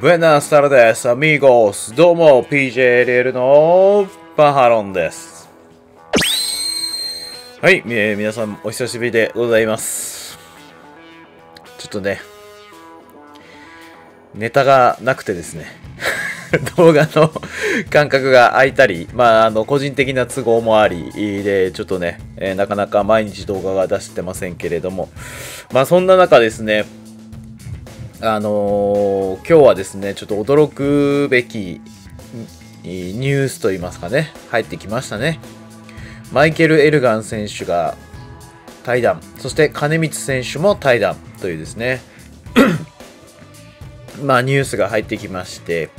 ブエナスタルです。アミーゴス。どうも、PJLL のパハロンです。はい、えー、皆さんお久しぶりでございます。ちょっとね、ネタがなくてですね。動画の感覚が空いたり、まあ、あの、個人的な都合もありで、ちょっとね、えー、なかなか毎日動画が出してませんけれども、まあ、そんな中ですね、あのー、今日はですね、ちょっと驚くべきニュースといいますかね、入ってきましたね。マイケル・エルガン選手が対談、そして金光選手も対談というですね、まあニュースが入ってきまして、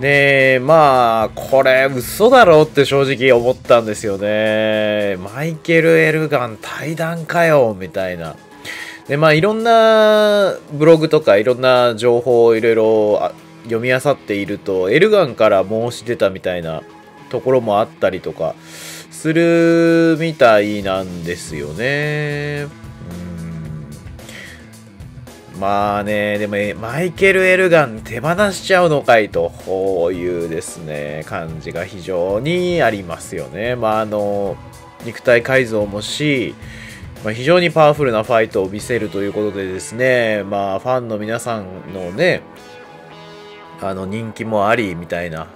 で、まあ、これ嘘だろうって正直思ったんですよね。マイケル・エルガン対談かよ、みたいな。で、まあ、いろんなブログとかいろんな情報をいろいろ読み漁っていると、エルガンから申し出たみたいなところもあったりとかするみたいなんですよね。まあね、でも、マイケル・エルガン手放しちゃうのかいと、こういうですね、感じが非常にありますよね。まあ、あの、肉体改造もし、まあ、非常にパワフルなファイトを見せるということでですね、まあ、ファンの皆さんのね、あの、人気もあり、みたいな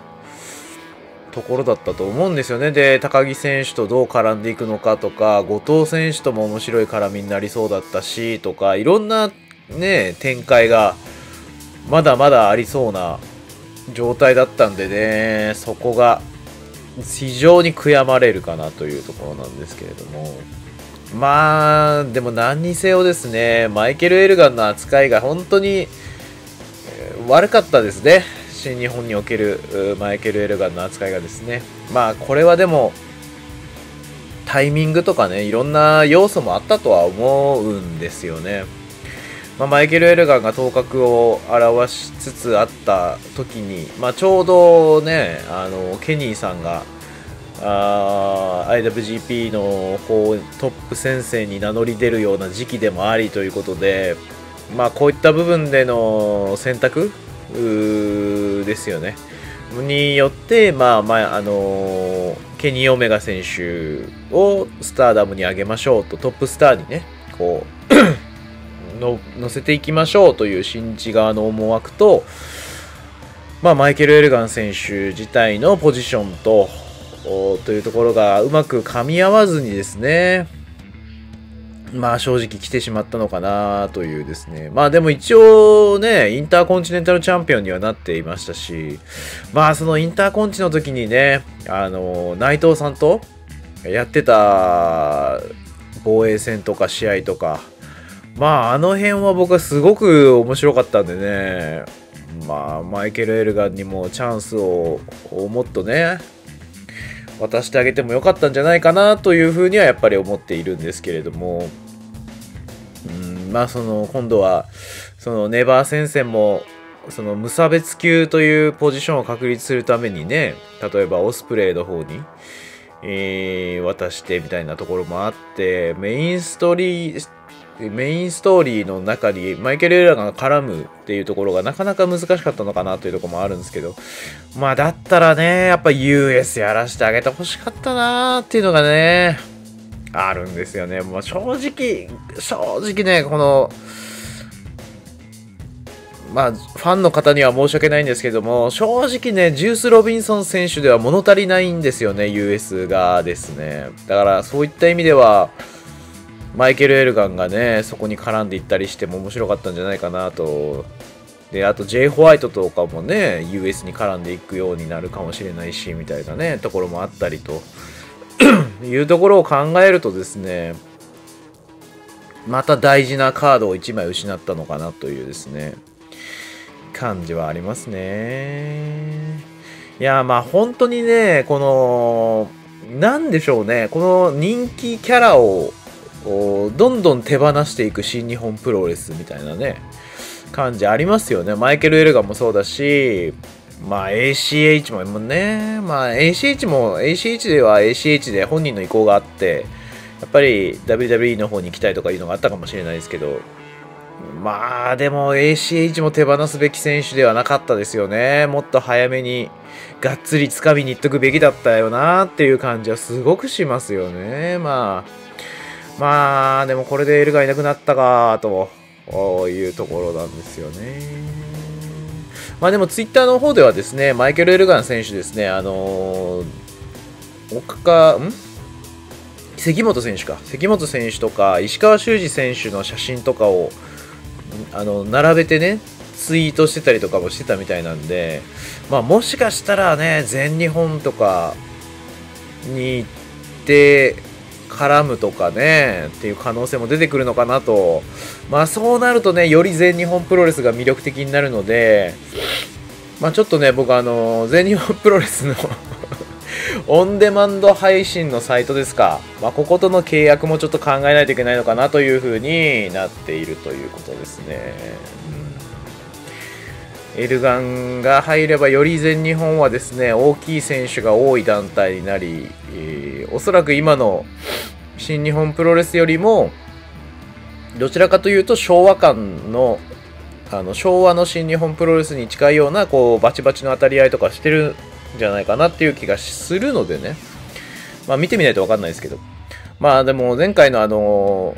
ところだったと思うんですよね。で、高木選手とどう絡んでいくのかとか、後藤選手とも面白い絡みになりそうだったし、とか、いろんなね、展開がまだまだありそうな状態だったんでね、そこが非常に悔やまれるかなというところなんですけれども。まあ、でも何にせよですね、マイケル・エルガンの扱いが本当に悪かったですね。新日本におけるマイケル・エルガンの扱いがですね。まあ、これはでも、タイミングとかね、いろんな要素もあったとは思うんですよね。まあ、マイケル・エルガンが頭角を現しつつあった時に、まあ、ちょうどね、あの、ケニーさんが、あ IWGP のこうトップ先生に名乗り出るような時期でもありということで、まあ、こういった部分での選択ですよね。によって、まあまああの、ケニー・オメガ選手をスターダムに上げましょうとトップスターにねこう の乗せていきましょうという新地側の思惑と、まあ、マイケル・エルガン選手自体のポジションとというところがうまく噛み合わずにですね、まあ正直来てしまったのかなというですね。まあでも一応ね、インターコンチネンタルチャンピオンにはなっていましたし、まあそのインターコンチの時にね、あの、内藤さんとやってた防衛戦とか試合とか、まああの辺は僕はすごく面白かったんでね、まあマイケル・エルガンにもチャンスをもっとね、渡してあげてもよかったんじゃないかなというふうにはやっぱり思っているんですけれども、うん、まあその今度はそのネバー戦線もその無差別級というポジションを確立するためにね例えばオスプレイの方に、えー、渡してみたいなところもあってメインストーリーメインストーリーの中にマイケル・エラが絡むっていうところがなかなか難しかったのかなというところもあるんですけど、まあだったらね、やっぱ US やらせてあげてほしかったなーっていうのがね、あるんですよね。もう正直、正直ね、この、まあ、ファンの方には申し訳ないんですけども、正直ね、ジュース・ロビンソン選手では物足りないんですよね、US がですね。だからそういった意味では、マイケル・エルガンがね、そこに絡んでいったりしても面白かったんじゃないかなと。で、あと J. ホワイトとかもね、US に絡んでいくようになるかもしれないし、みたいなね、ところもあったりと。いうところを考えるとですね、また大事なカードを1枚失ったのかなというですね、感じはありますね。いや、まあ本当にね、この、なんでしょうね、この人気キャラをどんどん手放していく新日本プロレスみたいなね、感じありますよね。マイケル・エルガンもそうだし、まあ ACH もね、まあ ACH も ACH では ACH で本人の意向があって、やっぱり WWE の方に行きたいとかいうのがあったかもしれないですけど、まあでも ACH も手放すべき選手ではなかったですよね。もっと早めにがっつり掴みにいっとくべきだったよなっていう感じはすごくしますよね。まあ、まあでもこれでエルがいなくなったかというところなんですよね。まあでもツイッターの方ではですね、マイケル・エルガン選手ですね、あのー、岡、ん？関本選手か。関本選手とか、石川修司選手の写真とかを、あの、並べてね、ツイートしてたりとかもしてたみたいなんで、まあ、もしかしたらね、全日本とかに行って絡むとかね、っていう可能性も出てくるのかなと。まあ、そうなるとね、より全日本プロレスが魅力的になるので、まあ、ちょっとね、僕あの、全日本プロレスのオンデマンド配信のサイトですか。まあ、こことの契約もちょっと考えないといけないのかなというふうになっているということですね。うん、エルガンが入ればより全日本はですね、大きい選手が多い団体になり、えー、おそらく今の新日本プロレスよりも、どちらかというと昭和感のあの昭和の新日本プロレスに近いようなこうバチバチの当たり合いとかしてるんじゃないかなっていう気がするのでね。まあ見てみないとわかんないですけど。まあでも前回のあの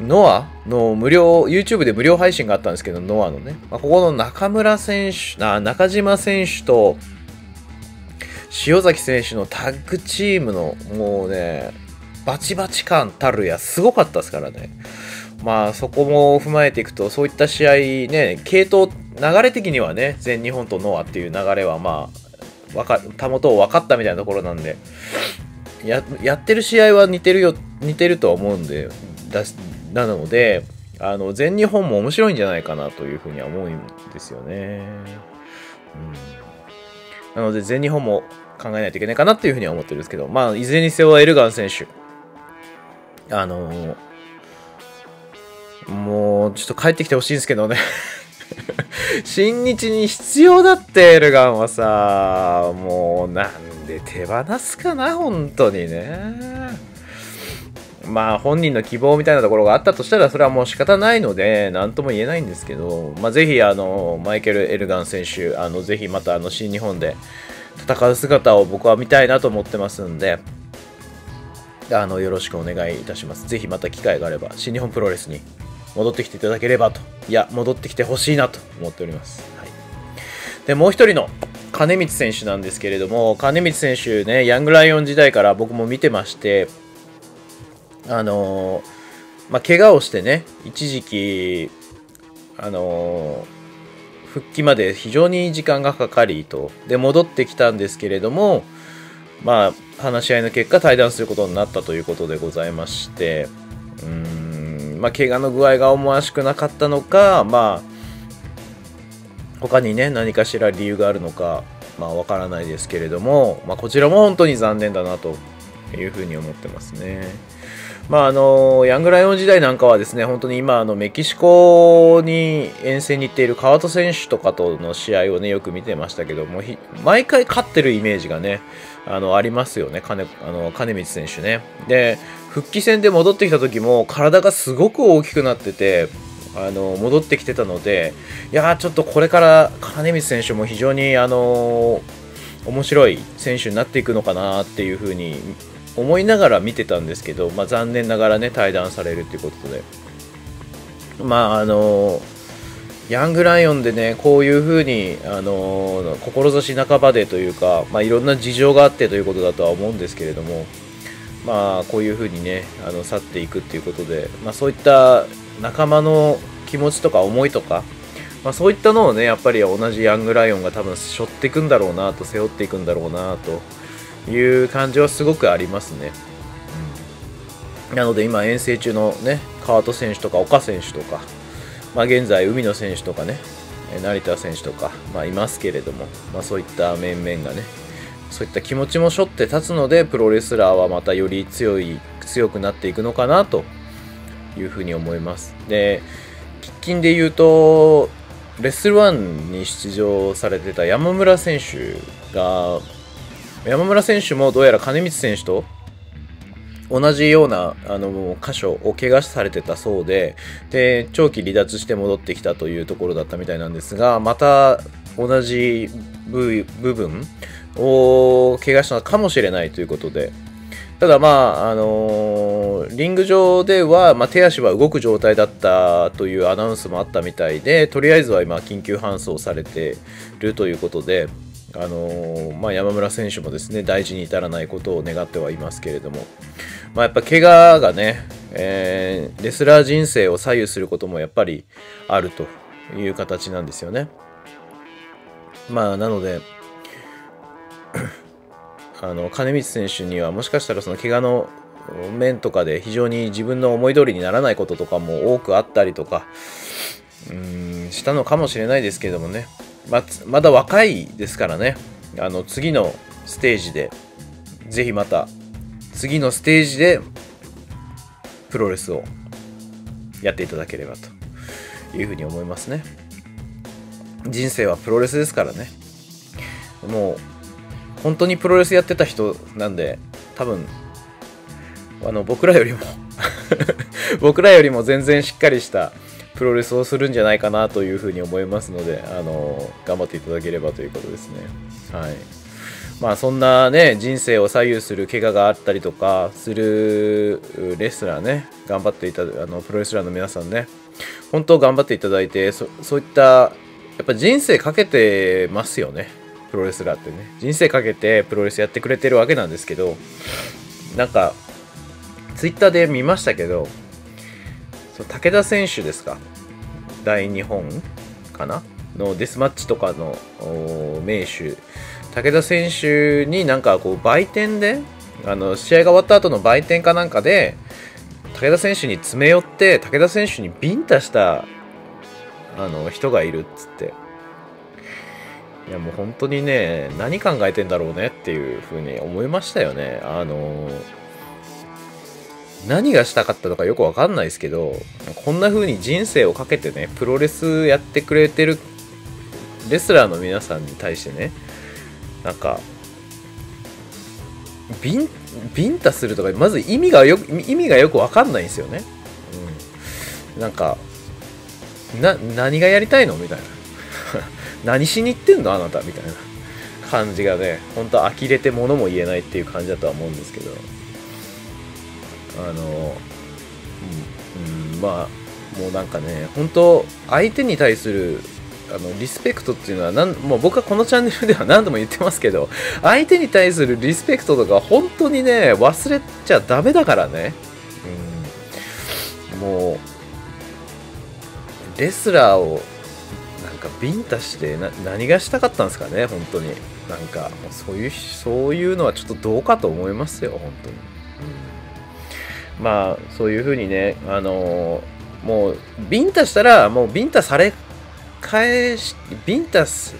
ノアの無料、YouTube で無料配信があったんですけど、ノアのね。まあ、ここの中村選手、あ中島選手と塩崎選手のタッグチームのもうね、バチバチ感たるやすごかったですからね。まあそこも踏まえていくと、そういった試合ね、系統、流れ的にはね、全日本とノアっていう流れはまあ、たもとを分かったみたいなところなんで、や、やってる試合は似てるよ、似てるとは思うんで、だなので、あの、全日本も面白いんじゃないかなというふうには思うんですよね。うん。なので、全日本も考えないといけないかなっていうふうには思ってるんですけど、まあ、いずれにせよエルガン選手、あのーもう、ちょっと帰ってきてほしいんですけどね 新日に必要だって、エルガンはさ、もうなんで手放すかな、本当にね。まあ本人の希望みたいなところがあったとしたらそれはもう仕方ないので何とも言えないんですけど、まあ、ぜひあのマイケル・エルガン選手あのぜひまたあの新日本で戦う姿を僕は見たいなと思ってますんであのよろしくお願いいたしますぜひまた機会があれば新日本プロレスに戻ってきていただければと、いや、戻ってきてほしいなと思っております。はい、で、もう一人の金光選手なんですけれども、金光選手ね、ヤングライオン時代から僕も見てまして、あの、まあ、怪我をしてね、一時期、あの、復帰まで非常に時間がかかりと、で、戻ってきたんですけれども、まあ、話し合いの結果、対談することになったということでございまして、うーんまあ、怪我の具合が思わしくなかったのか、まあ、他にね、何かしら理由があるのか、まあ、わからないですけれども、まあ、こちらも本当に残念だなというふうに思ってますね。まあ、あの、ヤングライオン時代なんかはですね、本当に今、あの、メキシコに遠征に行っている川戸選手とかとの試合をね、よく見てましたけども、毎回勝ってるイメージがね、あの、ありますよね、金、あの、金光選手ね。で、復帰戦で戻ってきた時も体がすごく大きくなっててあの戻ってきてたのでいやちょっとこれから金光選手も非常にあの面白い選手になっていくのかなっていうふうに思いながら見てたんですけど、まあ、残念ながらね対談されるということで。まああのヤングライオンでねこういうふうにあの志半ばでというか、まあ、いろんな事情があってということだとは思うんですけれどもまあ、こういうふうにねあの去っていくっていうことで、まあ、そういった仲間の気持ちとか思いとか、まあ、そういったのをねやっぱり同じヤングライオンが多分背負っていくんだろうなと背負っていくんだろうなという感じはすごくありますね、なので今遠征中のね川戸選手とか岡選手とか、まあ、現在海野選手とかね成田選手とか、まあ、いますけれども、まあ、そういった面々がねそういった気持ちも背負って立つのでプロレスラーはまたより強い強くなっていくのかなというふうに思います。で喫緊で言うとレッスル1に出場されてた山村選手が山村選手もどうやら金光選手と同じようなあの箇所を怪我されてたそうでで長期離脱して戻ってきたというところだったみたいなんですがまた同じ部分を怪我したのかもしれないということで。ただまあ、あのー、リング上では、まあ、手足は動く状態だったというアナウンスもあったみたいで、とりあえずは今、緊急搬送されているということで、あの、まあ、山村選手もですね、大事に至らないことを願ってはいますけれども、まあ、やっぱ怪我がね、えー、レスラー人生を左右することもやっぱりあるという形なんですよね。まあ、なので、あの金光選手にはもしかしたらその怪我の面とかで非常に自分の思い通りにならないこととかも多くあったりとかうんしたのかもしれないですけどもね、ままだ若いですからね。あの次のステージでぜひまた次のステージでプロレスをやっていただければというふうに思いますね。人生はプロレスですからね。もう本当にプロレスやってた人なんで多分あの僕らよりも 僕らよりも全然しっかりしたプロレスをするんじゃないかなというふうに思いますのであの頑張っていただければということですね。はい。まあそんなね人生を左右する怪我があったりとかするレスラーね頑張っていたあのプロレスラーの皆さんね本当頑張っていただいてそそういったやっぱ人生かけてますよねプロレスラーってね。人生かけてプロレスやってくれてるわけなんですけどなんかツイッターで見ましたけど武田選手ですか？大日本かな？のデスマッチとかの名手。武田選手になんかこう売店であの試合が終わった後の売店かなんかで武田選手に詰め寄って武田選手にビンタしたあの人がいるっつって。いやもう本当にね、何考えてんだろうねっていうふうに思いましたよね。あの何がしたかったのかよくわかんないですけど、こんな風に人生をかけてね、プロレスやってくれてるレスラーの皆さんに対してね、なんか、ビン、ビンタするとか、まず意味がよく、意味がよくわかんないんですよね。うん。なんか、な、何がやりたいの？みたいな。何しに行ってんの？あなた？みたいな感じがね本当呆れて物も言えないっていう感じだとは思うんですけどあの、うん、うん、まあもうなんかね本当相手に対するあのリスペクトっていうのはなんもう僕はこのチャンネルでは何度も言ってますけど相手に対するリスペクトとか本当にね忘れちゃダメだからね、うん、もうレスラーをなんかビンタしてな何がしたかったんですかね本当に。なんかそういうそういうのはちょっとどうかと思いますよ本当に、うん、まあそういうふうにねあのー、もうビンタしたらもうビンタされ返しビンタす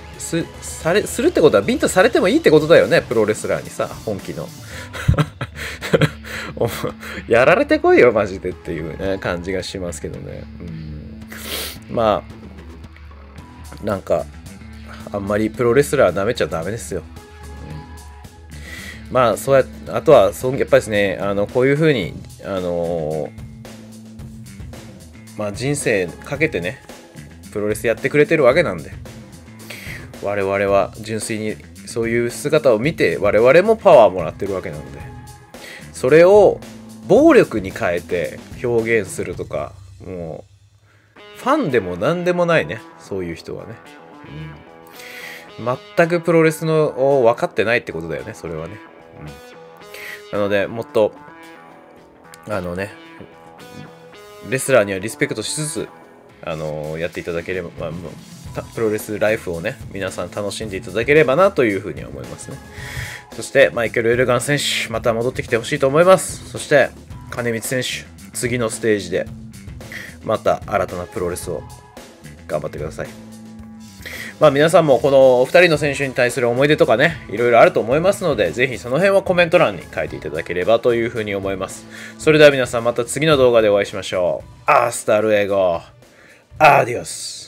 されするってことはビンタされてもいいってことだよねプロレスラーにさ本気の。やられてこいよマジでっていうね感じがしますけどね、うん、まあなんかあんまりプロレスラー舐めちゃダメですよ、まあそうやあとはそやっぱりですねあのこういうふうにあの、まあ人生かけてねプロレスやってくれてるわけなんで。我々は純粋にそういう姿を見て我々もパワーもらってるわけなんで。それを暴力に変えて表現するとかもうファンでも何でもないねそういう人はね、うん、全くプロレスのを分かってないってことだよねそれはね、うん、なのでもっとあのねレスラーにはリスペクトしつつあのやっていただければ、まあ、プロレスライフをね皆さん楽しんでいただければなというふうに思いますね。そしてマイケル・エルガン選手また戻ってきてほしいと思います。そして金光選手次のステージでまた新たなプロレスを頑張ってください。まあ皆さんもこのお2人の選手に対する思い出とかね、いろいろあると思いますので、ぜひその辺はコメント欄に書いていただければというふうに思います。それでは皆さんまた次の動画でお会いしましょう。アスタルエゴ。アディオス。